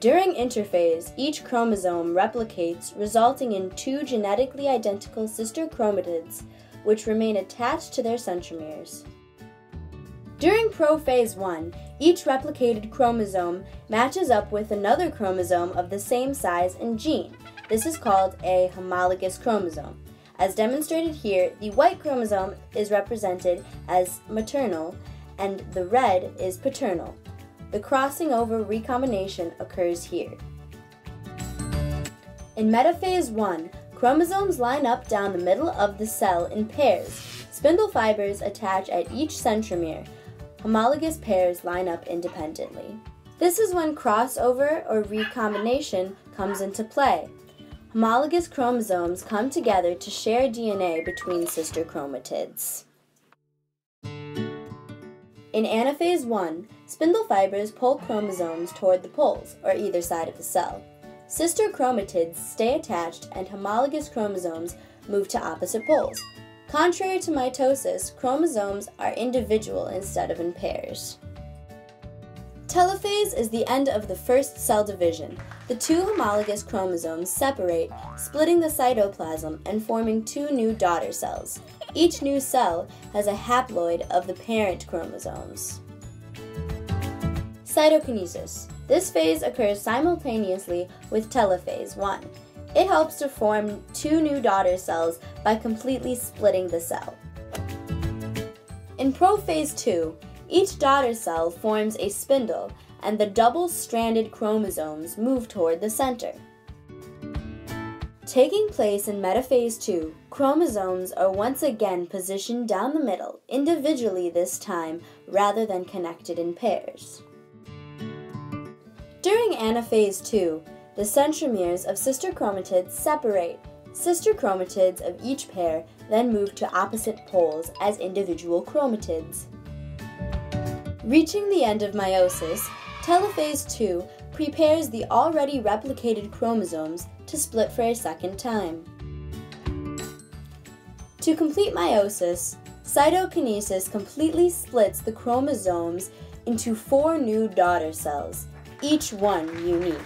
During interphase, each chromosome replicates, resulting in two genetically identical sister chromatids, which remain attached to their centromeres. During prophase 1, each replicated chromosome matches up with another chromosome of the same size and gene. This is called a homologous chromosome. As demonstrated here, the white chromosome is represented as maternal and the red is paternal. The crossing over recombination occurs here. In metaphase 1, chromosomes line up down the middle of the cell in pairs. Spindle fibers attach at each centromere, homologous pairs line up independently. This is when crossover or recombination comes into play. Homologous chromosomes come together to share DNA between sister chromatids. In anaphase 1, spindle fibers pull chromosomes toward the poles, or either side of the cell. Sister chromatids stay attached and homologous chromosomes move to opposite poles. Contrary to mitosis, chromosomes are individual instead of in pairs. Telophase is the end of the first cell division. The two homologous chromosomes separate, splitting the cytoplasm and forming two new daughter cells. Each new cell has a haploid of the parent chromosomes. Cytokinesis. This phase occurs simultaneously with telophase 1. It helps to form two new daughter cells by completely splitting the cell. In prophase 2, each daughter cell forms a spindle and the double-stranded chromosomes move toward the center. Taking place in metaphase 2, chromosomes are once again positioned down the middle, individually this time, rather than connected in pairs. During anaphase 2, the centromeres of sister chromatids separate. Sister chromatids of each pair then move to opposite poles as individual chromatids. Reaching the end of meiosis, telophase 2 prepares the already replicated chromosomes to split for a second time. To complete meiosis, cytokinesis completely splits the chromosomes into four new daughter cells, each one unique.